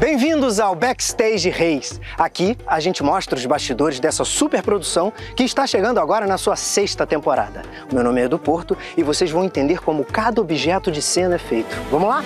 Bem-vindos ao Backstage Reis. Aqui a gente mostra os bastidores dessa super produção que está chegando agora na sua sexta temporada. Meu nome é Edu Porto e vocês vão entender como cada objeto de cena é feito. Vamos lá?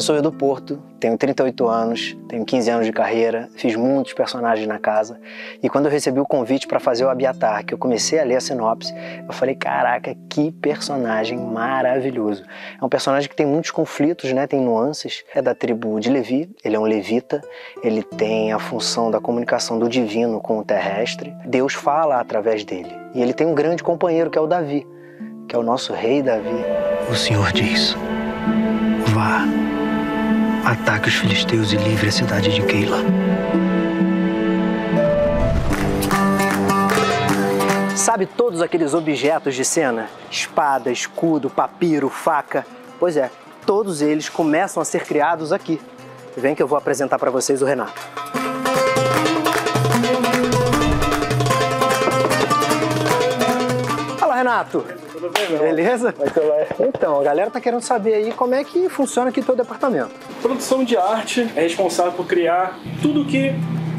Eu sou Edu Porto, tenho 38 anos, tenho 15 anos de carreira, fiz muitos personagens na casa e quando eu recebi o convite para fazer o Abiatar, que eu comecei a ler a sinopse, eu falei: caraca, que personagem maravilhoso. É um personagem que tem muitos conflitos, né? tem nuances. É da tribo de Levi, ele é um levita, ele tem a função da comunicação do divino com o terrestre. Deus fala através dele e ele tem um grande companheiro que é o Davi, que é o nosso rei Davi. O Senhor diz: vá ataque os filisteus e livre a cidade de Keila. Sabe todos aqueles objetos de cena? Espada, escudo, papiro, faca. Pois é, todos eles começam a ser criados aqui. Vem que eu vou apresentar para vocês o Renato. Renato. Tudo bem, meu? Beleza? É? Então, a galera tá querendo saber aí como é que funciona aqui teu departamento. Produção de arte é responsável por criar tudo que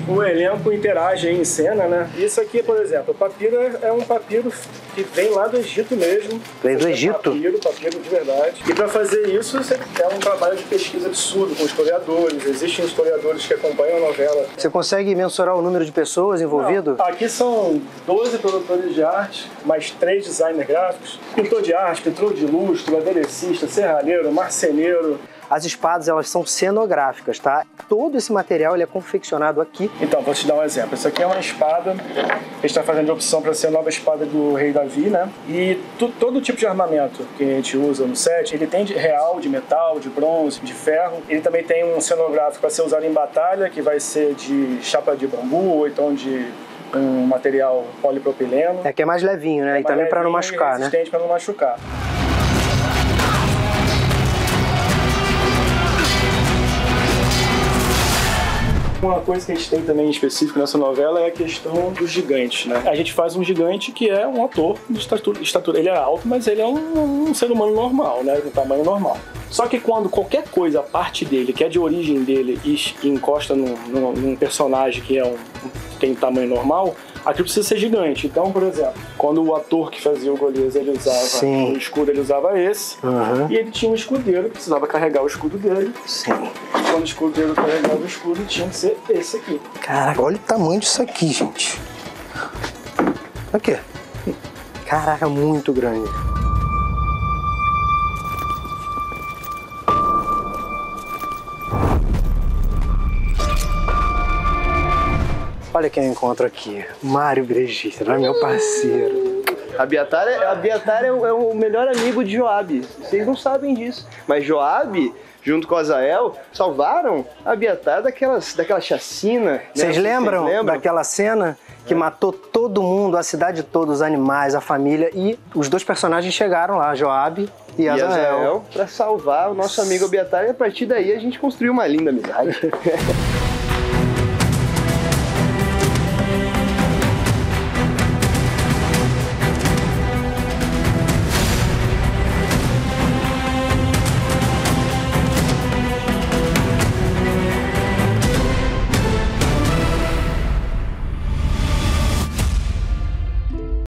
o elenco interage aí em cena, né? Isso aqui, por exemplo, o papiro é- é um papiro que vem lá do Egito mesmo. Vem do Egito? Papiro, papiro de verdade. E para fazer isso, você é um trabalho de pesquisa absurdo com historiadores. Existem historiadores que acompanham a novela. Você consegue mensurar o número de pessoas envolvidas? Aqui são 12 produtores de arte, mais 3 designers gráficos, pintor de arte, pintor de lustro, aderecista, serralheiro, marceneiro. As espadas, elas são cenográficas, tá? Todo esse material ele é confeccionado aqui. Então, vou te dar um exemplo. Essa aqui é uma espada, a gente está fazendo de opção para ser a nova espada do rei Davi, né? E todo tipo de armamento que a gente usa no set, ele tem de real, de metal, de bronze, de ferro. Ele também tem um cenográfico para ser usado em batalha, que vai ser de chapa de bambu ou então de um material polipropileno. É que é mais levinho, né? e também para não machucar, né? resistente para não machucar. Uma coisa que a gente tem também em específico nessa novela é a questão dos gigantes, né? A gente faz um gigante que é um ator de estatura. estatura. Ele é alto, mas ele é um, um ser humano normal, né? De tamanho normal. Só que quando qualquer coisa, a parte dele, que é de origem dele, e encosta num, num- num personagem que é um, tem tamanho normal, aquilo precisa ser gigante. Então, por exemplo, quando o ator que fazia o Golias, ele usava Sim. o escudo, ele usava esse. Aham. E ele tinha um escudeiro, precisava carregar o escudo dele. Sim. Quando o escudeiro carregava o escudo, tinha que ser esse aqui. Caraca, olha o tamanho disso aqui, gente. Aqui. Caraca, muito grande. Olha quem eu encontro aqui. Mário Brigitte, é meu parceiro. Abiatar é, Abiatar é, o, é o melhor amigo de Joabe. Vocês não sabem disso. Mas Joabe, junto com Azael, salvaram Abiatar daquelas, daquela chacina. né? Vocês lembram, daquela cena que matou todo mundo, a cidade toda, os animais, a família e os dois personagens chegaram lá, Joabe e E Azael. Azael, pra salvar o nosso amigo Abiatar. E a partir daí a gente construiu uma linda amizade.